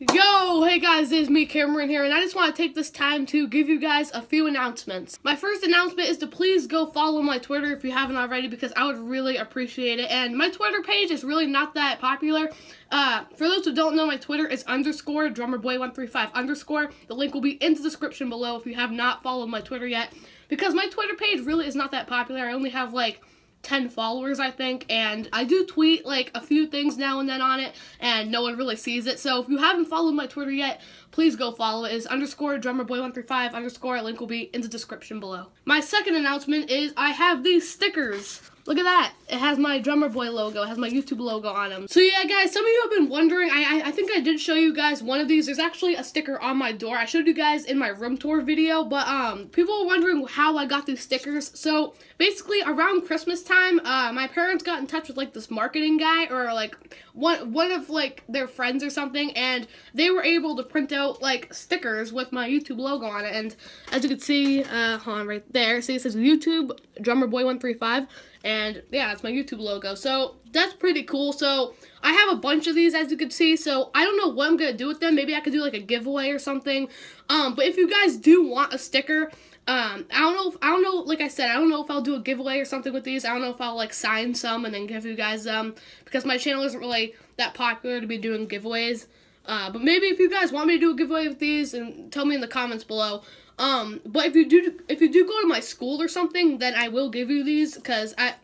Yo, hey guys, it's me, Cameron here, and I just want to take this time to give you guys a few announcements. My first announcement is to please go follow my Twitter if you haven't already, because I would really appreciate it. And my Twitter page is really not that popular. Uh, for those who don't know, my Twitter is underscore drummerboy135 underscore. The link will be in the description below if you have not followed my Twitter yet. Because my Twitter page really is not that popular. I only have like 10 followers, I think, and I do tweet like a few things now and then on it, and no one really sees it. So if you haven't followed my Twitter yet, please go follow it. Is underscore drummerboy135 underscore. Link will be in the description below. My second announcement is I have these stickers. Look at that. It has my Drummer Boy logo. It has my YouTube logo on them. So yeah, guys, some of you have been wondering. I, I, I think I did show you guys one of these. There's actually a sticker on my door. I showed you guys in my room tour video, but um, people were wondering how I got these stickers. So basically, around Christmas time, uh, my parents got in touch with like this marketing guy or like one one of like their friends or something, and they were able to print out like stickers with my YouTube logo on it. And as you can see, uh, hold on right there, see it says YouTube Drummer Boy 135 and yeah, it's my YouTube logo. So that's pretty cool. So I have a bunch of these, as you can see. So I don't know what I'm gonna do with them. Maybe I could do like a giveaway or something. Um, but if you guys do want a sticker, um, I don't know. If, I don't know. Like I said, I don't know if I'll do a giveaway or something with these. I don't know if I'll like sign some and then give you guys them because my channel isn't really that popular to be doing giveaways. Uh, but maybe if you guys want me to do a giveaway with these, and tell me in the comments below. Um, but if you do, if you do go to my school or something, then I will give you these because I,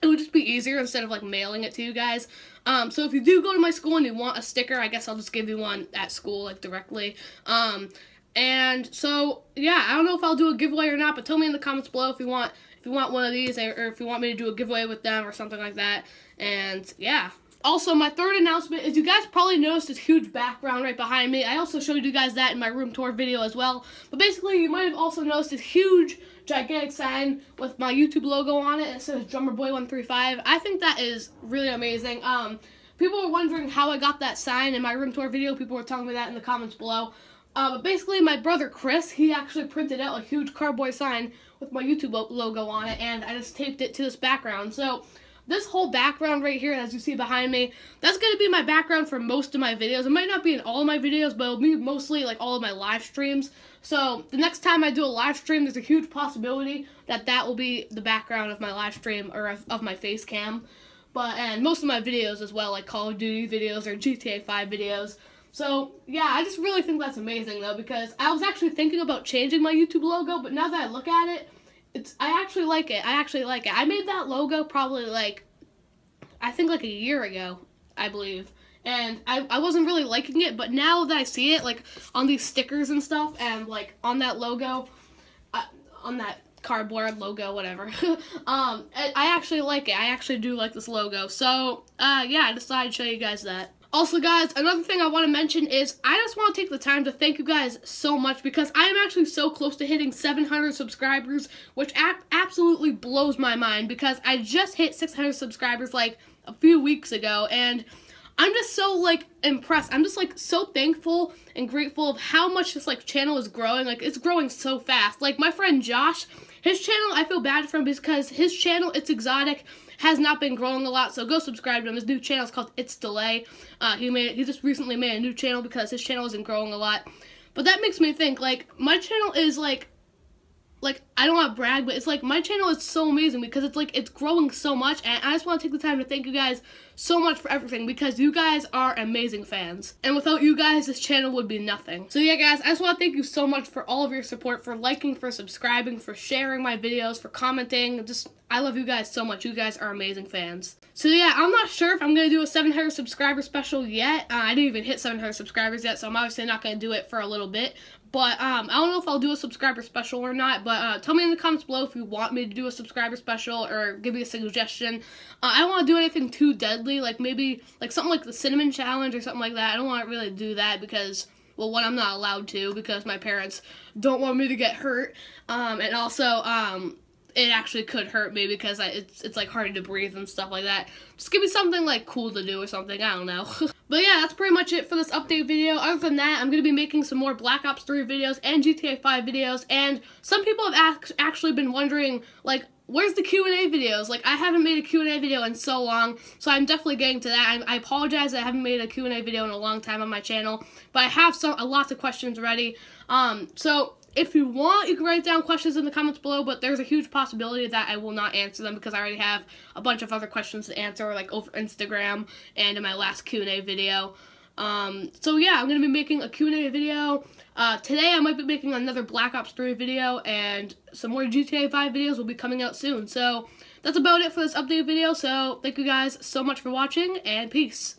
it would just be easier instead of like mailing it to you guys. Um, so if you do go to my school and you want a sticker, I guess I'll just give you one at school like directly. Um, and so yeah, I don't know if I'll do a giveaway or not, but tell me in the comments below if you want if you want one of these or, or if you want me to do a giveaway with them or something like that. And yeah. Also, my third announcement is you guys probably noticed this huge background right behind me. I also showed you guys that in my room tour video as well. But basically, you might have also noticed this huge, gigantic sign with my YouTube logo on it. It says DrummerBoy135. I think that is really amazing. Um, people were wondering how I got that sign in my room tour video. People were telling me that in the comments below. Uh, but basically, my brother Chris, he actually printed out a huge cardboard sign with my YouTube logo on it, and I just taped it to this background. So this whole background right here, as you see behind me, that's going to be my background for most of my videos. It might not be in all of my videos, but it'll be mostly like all of my live streams. So the next time I do a live stream, there's a huge possibility that that will be the background of my live stream or of, of my face cam. But, and most of my videos as well, like Call of Duty videos or GTA 5 videos. So, yeah, I just really think that's amazing, though, because I was actually thinking about changing my YouTube logo, but now that I look at it, it's I actually like it. I actually like it. I made that logo probably like I think like a year ago, I believe. And I, I wasn't really liking it, but now that I see it, like, on these stickers and stuff, and, like, on that logo, uh, on that cardboard logo, whatever, um, I, I actually like it. I actually do like this logo. So, uh, yeah, I decided to show you guys that. Also, guys, another thing I want to mention is I just want to take the time to thank you guys so much because I am actually so close to hitting 700 subscribers, which absolutely blows my mind because I just hit 600 subscribers like a few weeks ago and I'm just so like impressed. I'm just like so thankful and grateful of how much this like channel is growing. Like it's growing so fast. Like my friend Josh, his channel I feel bad for him because his channel iTzExotic has not been growing a lot, so go subscribe to him. His new channel is called It's Delay. Uh, he made he just recently made a new channel because his channel isn't growing a lot. But that makes me think like my channel is like like I don't want to brag, but it's like my channel is so amazing because it's like it's growing so much, and I just want to take the time to thank you guys so much for everything because you guys are amazing fans. And without you guys, this channel would be nothing. So yeah, guys, I just want to thank you so much for all of your support, for liking, for subscribing, for sharing my videos, for commenting. Just I love you guys so much. You guys are amazing fans. So yeah, I'm not sure if I'm gonna do a 700 subscriber special yet. Uh, I didn't even hit 700 subscribers yet, so I'm obviously not gonna do it for a little bit. But um, I don't know if I'll do a subscriber special or not. But uh, tell me in the comments below if you want me to do a subscriber special or give me a suggestion. Uh, I don't want to do anything too deadly, like maybe like something like the cinnamon challenge or something like that. I don't want to really do that because well, one, I'm not allowed to because my parents don't want me to get hurt, um, and also um, it actually could hurt me because I, it's it's like hard to breathe and stuff like that. Just give me something like cool to do or something. I don't know. but yeah, that's pretty much it for this update video. Other than that, I'm gonna be making some more Black Ops 3 videos and GTA 5 videos. And some people have ac actually been wondering like where's the Q&A videos? Like, I haven't made a Q&A video in so long, so I'm definitely getting to that. I, I apologize I haven't made a Q&A video in a long time on my channel, but I have some a lots of questions ready. Um, so if you want, you can write down questions in the comments below, but there's a huge possibility that I will not answer them because I already have a bunch of other questions to answer, like over Instagram and in my last Q&A video. Um, so yeah, I'm going to be making a Q&A video. Uh, today I might be making another Black Ops 3 video, and some more GTA 5 videos will be coming out soon. So that's about it for this update video, so thank you guys so much for watching, and peace.